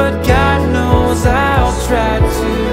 but God knows I'll try to.